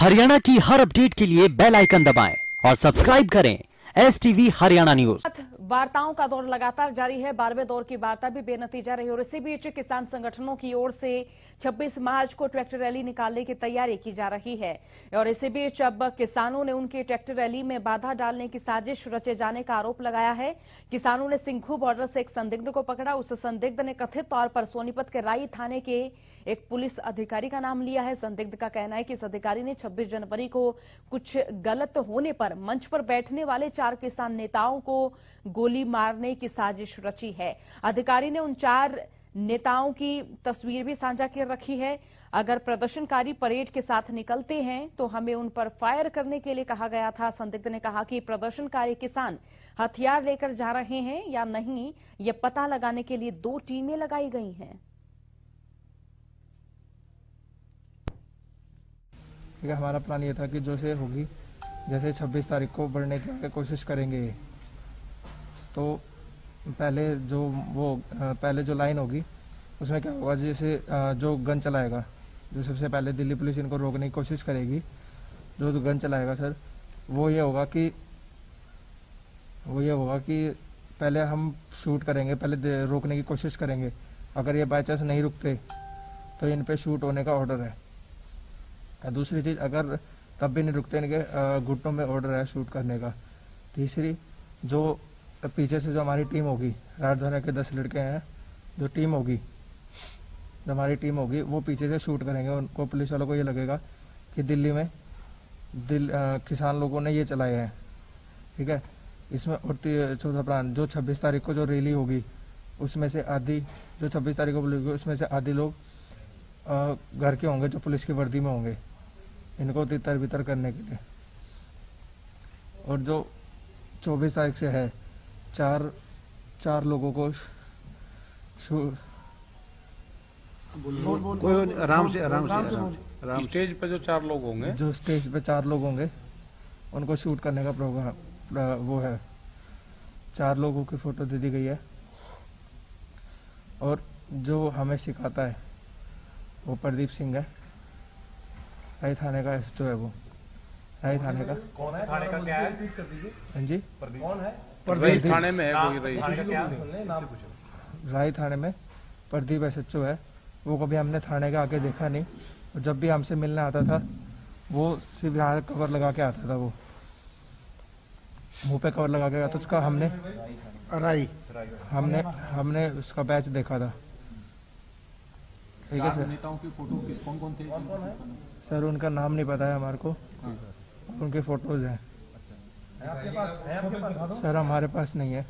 हरियाणा की हर अपडेट के लिए बेल आइकन दबाएँ और सब्सक्राइब करें। S TV Haryana news. वार्ताओं का दौर लगातार जारी है। बारहवें दौर की वार्ता भी बेनतीजा रही और इसी बीच किसान संगठनों की ओर से 26 मार्च को ट्रैक्टर रैली निकालने की तैयारी की जा रही है और इसी बीच अब किसानों ने उनकी ट्रैक्टर रैली में बाधा डालने की साजिश रचे जाने का आरोप लगाया है। किसानों ने सिंघू बॉर्डर से एक संदिग्ध को पकड़ा। उस संदिग्ध ने कथित तौर पर सोनीपत के राई थाने के एक पुलिस अधिकारी का नाम लिया है। संदिग्ध का कहना है कि इस अधिकारी ने 26 जनवरी को कुछ गलत होने पर मंच पर बैठने वाले चार किसान नेताओं को गोली मारने की साजिश रची है। अधिकारी ने उन चार नेताओं की तस्वीर भी साझा कर रखी है। अगर प्रदर्शनकारी परेड के साथ निकलते हैं तो हमें उन पर फायर करने के लिए कहा गया था। संदिग्ध ने कहा कि प्रदर्शनकारी किसान हथियार लेकर जा रहे हैं या नहीं, यह पता लगाने के लिए दो टीमें लगाई गई हैं। हमारा प्लान ये था कि जो से होगी। जैसे 26 तारीख को बढ़ने की कोशिश करेंगे तो पहले जो वो पहले जो लाइन होगी, उसमें क्या होगा, जैसे जो गन चलाएगा, जो सबसे पहले दिल्ली पुलिस इनको रोकने की कोशिश करेगी, जो गन चलाएगा सर, वो ये होगा कि, वो ये होगा कि पहले हम शूट करेंगे, पहले रोकने की कोशिश करेंगे। अगर ये बाई चांस नहीं रुकते तो इन पे शूट होने का ऑर्डर है। दूसरी चीज़, अगर तब भी नहीं रुकते इनके घुटनों में ऑर्डर है शूट करने का। तीसरी जो पीछे से जो हमारी टीम होगी राजधानी के दस लड़के हैं जो टीम होगी जो हमारी टीम होगी वो पीछे से शूट करेंगे। उनको पुलिस वालों को ये लगेगा कि दिल्ली में दिल आ, किसान लोगों ने ये चलाए हैं। ठीक है? इसमें और चौथा प्राण जो 26 तारीख को जो रैली होगी उसमें से आधी जो 26 तारीख को उसमें से आधी लोग घर के होंगे जो पुलिस की वर्दी में होंगे। इनको तितर बितर करने के लिए। और जो 24 तारीख से है चार चार लोगों को कोई आराम से आराम से आराम स्टेज पे जो चार लोग होंगे? जो स्टेज पे चार लोग होंगे उनको शूट करने का प्रोग्राम वो है। चार लोगों की फ़ोटो दे दी गई है। और जो हमें सिखाता है वो प्रदीप सिंह है। राय थाने का एस है वो। राय थाने का। कौन है? थाने का क्या है? हाँ जी। कौन है? प्रदीप। थाने में है कोई रही राय थाने में प्रदीप एस है। वो कभी हमने थाने के आगे देखा नहीं। और जब भी हमसे मिलने आता था वो सिर्फ़ यहाँ कवर लगा के आता था वो। मुँह पे कवर लगा के आता उसका हमने राई। हमने हमने उसका बैच देखा था। ठीक है सर। नेताओं की फ़ोटो किस कौन कौन थे? कौन कौन है? सर उनका नाम नहीं पता है हमारे को। उनके फ़ोटोज़ हैं। है सर हमारे पास नहीं है।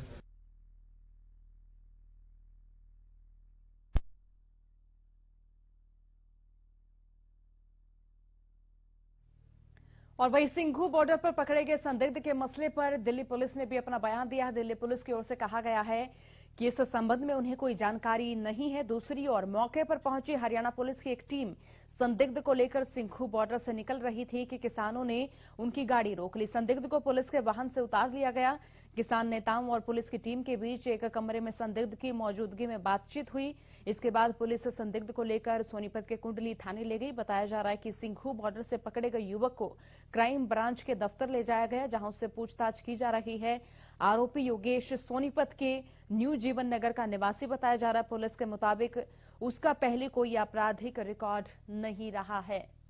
और वही सिंघू बॉर्डर पर पकड़े गए संदिग्ध के मसले पर दिल्ली पुलिस ने भी अपना बयान दिया है। दिल्ली पुलिस की ओर से कहा गया है कि इस संबंध में उन्हें कोई जानकारी नहीं है। दूसरी ओर मौके पर पहुँची हरियाणा पुलिस की एक टीम संदिग्ध को लेकर सिंखू बॉर्डर से निकल रही थी कि किसानों ने उनकी गाड़ी रोक ली। संदिग्ध को पुलिस के वाहन से उतार लिया गया। किसान नेताओं और पुलिस की टीम के बीच एक कमरे में संदिग्ध की मौजूदगी में बातचीत हुई। इसके बाद पुलिस संदिग्ध को लेकर सोनीपत के कुंडली थाने ले गई। बताया जा रहा है कि सिंघू बॉर्डर से पकड़े गए युवक को क्राइम ब्रांच के दफ्तर ले जाया गया, जहाँ उससे पूछताछ की जा रही है। आरोपी योगेश सोनीपत के न्यू जीवन नगर का निवासी बताया जा रहा है। पुलिस के मुताबिक उसका पहले कोई आपराधिक रिकॉर्ड नहीं रहा है।